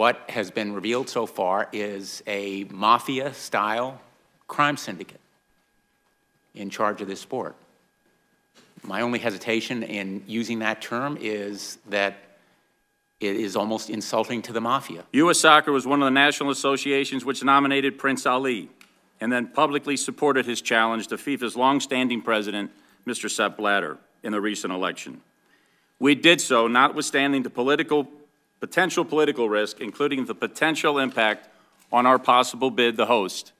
what has been revealed so far is a mafia style crime syndicate in charge of this sport. My only hesitation in using that term is that it is almost insulting to the mafia. U.S. Soccer was one of the national associations which nominated Prince Ali and then publicly supported his challenge to FIFA's longstanding president, Mr. Sepp Blatter, in the recent election. We did so notwithstanding the political, potential political risk, including the potential impact on our possible bid to host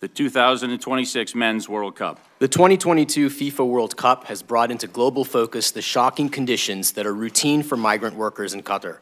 the 2026 Men's World Cup. The 2022 FIFA World Cup has brought into global focus the shocking conditions that are routine for migrant workers in Qatar.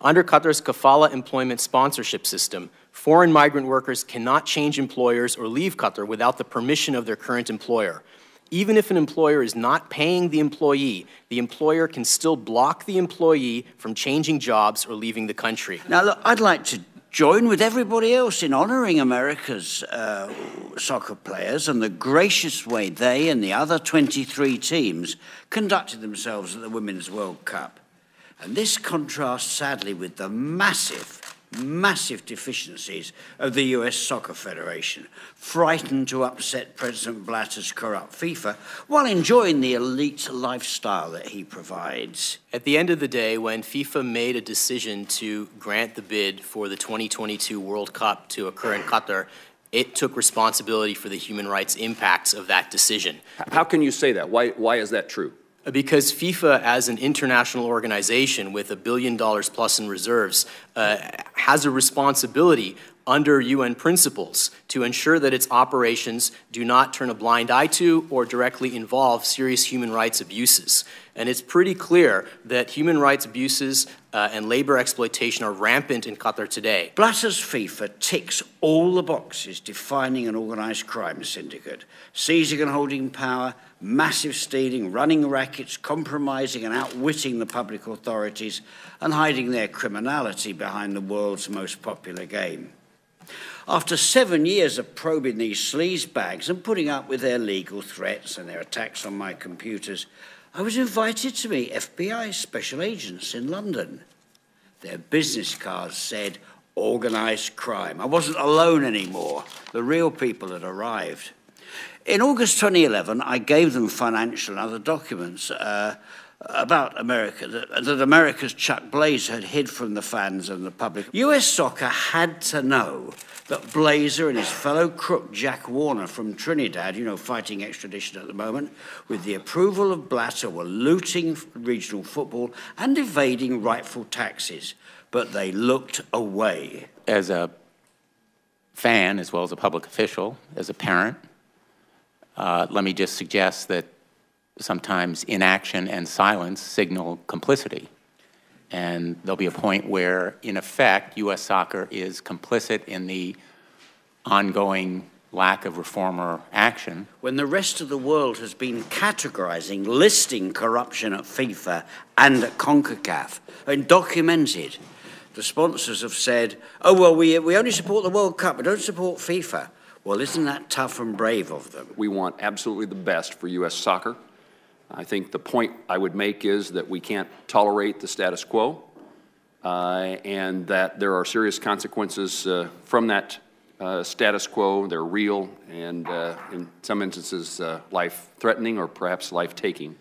Under Qatar's kafala employment sponsorship system, foreign migrant workers cannot change employers or leave Qatar without the permission of their current employer. Even if an employer is not paying the employee, the employer can still block the employee from changing jobs or leaving the country. Now, look, I'd like to join with everybody else in honouring America's uh, soccer players and the gracious way they and the other 23 teams conducted themselves at the Women's World Cup. And this contrasts sadly with the massive massive deficiencies of the US Soccer Federation, frightened to upset President Blatter's corrupt FIFA while enjoying the elite lifestyle that he provides. At the end of the day, when FIFA made a decision to grant the bid for the 2022 World Cup to occur in Qatar, it took responsibility for the human rights impacts of that decision. How can you say that? Why, why is that true? Because FIFA, as an international organization with a billion dollars plus in reserves, uh, has a responsibility under UN principles to ensure that its operations do not turn a blind eye to or directly involve serious human rights abuses. And it's pretty clear that human rights abuses uh, and labor exploitation are rampant in Qatar today. Blatter's FIFA ticks all the boxes defining an organized crime syndicate seizing and holding power, massive stealing, running rackets, compromising and outwitting the public authorities, and hiding their criminality behind the world's most popular game. After seven years of probing these sleaze bags and putting up with their legal threats and their attacks on my computers, I was invited to meet FBI special agents in London. Their business cards said organised crime. I wasn't alone anymore. The real people had arrived. In August 2011, I gave them financial and other documents uh, about America, that, that America's Chuck Blazer had hid from the fans and the public. US soccer had to know that Blazer and his fellow crook Jack Warner from Trinidad, you know, fighting extradition at the moment, with the approval of Blatter, were looting regional football and evading rightful taxes. But they looked away. As a fan, as well as a public official, as a parent, uh, let me just suggest that sometimes inaction and silence signal complicity. And there'll be a point where, in effect, U.S. soccer is complicit in the ongoing lack of reformer action. When the rest of the world has been categorizing, listing corruption at FIFA and at CONCACAF and documented, the sponsors have said, oh, well, we, we only support the World Cup, we don't support FIFA. Well, isn't that tough and brave of them? We want absolutely the best for U.S. soccer. I think the point I would make is that we can't tolerate the status quo uh, and that there are serious consequences uh, from that uh, status quo. They're real and, uh, in some instances, uh, life threatening or perhaps life taking.